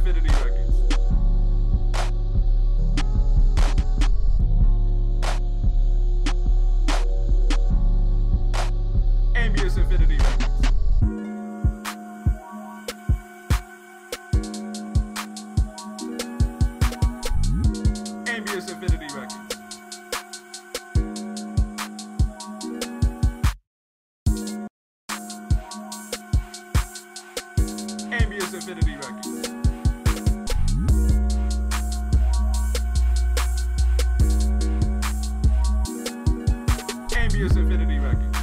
Infinity Records. Ambius Infinity Records. Ambius Infinity Records. Ambius Infinity Records. Ambius Infinity Records.